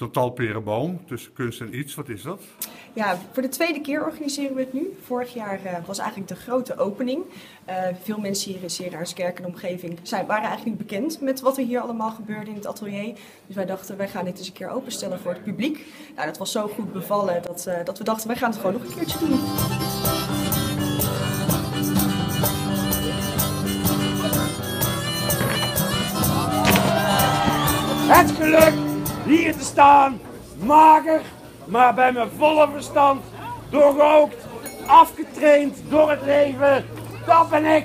van Talperenboom, tussen kunst en iets. Wat is dat? Ja, voor de tweede keer organiseren we het nu. Vorig jaar uh, was eigenlijk de grote opening. Uh, veel mensen hier in Seraarskerk en omgeving zijn, waren eigenlijk niet bekend met wat er hier allemaal gebeurde in het atelier. Dus wij dachten, wij gaan dit eens een keer openstellen voor het publiek. Nou, dat was zo goed bevallen dat, uh, dat we dachten, wij gaan het gewoon nog een keertje doen. Het geluk hier te staan, mager, maar bij mijn volle verstand, doorrookt, afgetraind door het leven, dat ben ik.